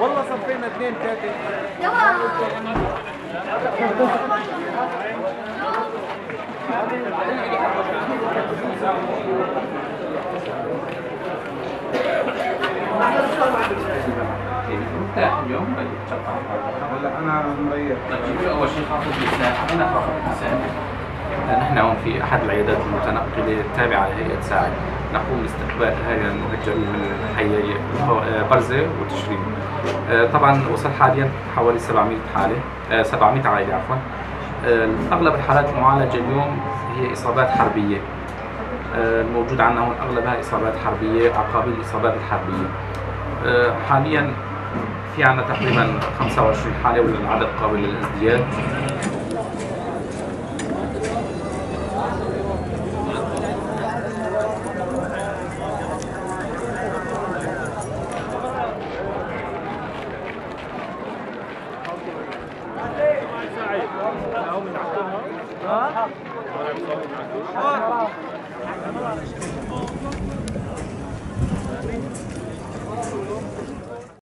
والله صفينا اثنين ثلاثة. مرتاح اليوم هلا أنا مريح اول شيء إحنا هون في احد العيادات المتنقله التابعه لهيئه ساعد نقوم باستقبال هذا المهجر من حيي برزه وتشرين. طبعا وصل حاليا حوالي 700 حاله آه، 700 عائله عفوا. اغلب الحالات المعالجه اليوم هي اصابات حربيه. الموجود عندنا هون اغلبها اصابات حربيه عقابل الاصابات الحربيه. حاليا في عندنا تقريبا 25 حالة والعدد قابل للازدياد